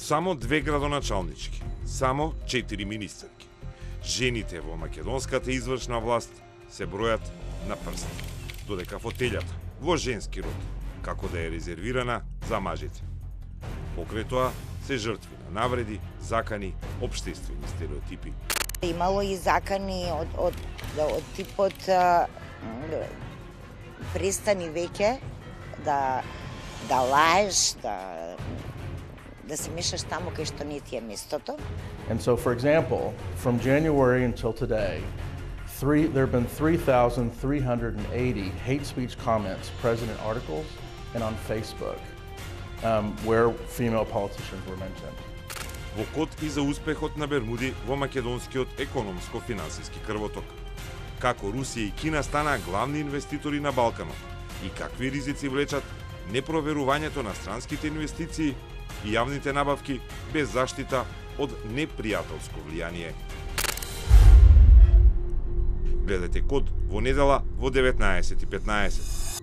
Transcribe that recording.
Само две градоначалнички, само четири министерки. Жените во македонската извршна власт се бројат на прст, додека фотелјата во женски род, како да е резервирана за мажите. Покрај тоа се жртви на навреди, закани, обштествени стереотипи. Имало и закани од, од, да, од типот а, престани веќе да да лаеш, да да се мешаш таму кај што не ти е местото. And so, for example, from January until today, three, there have been 3,380 hate speech comments, president articles, and on Facebook, um, where female politicians were mentioned. Во код и за успехот на Бермуди во македонскиот економско-финансиски крвоток. Како Русија и Кина станаа главни инвеститори на Балканот и какви ризици влечат непроверувањето на странските инвестиции и јавните набавки без заштита од непријателско влијание. Гледате код во недела во 19.15.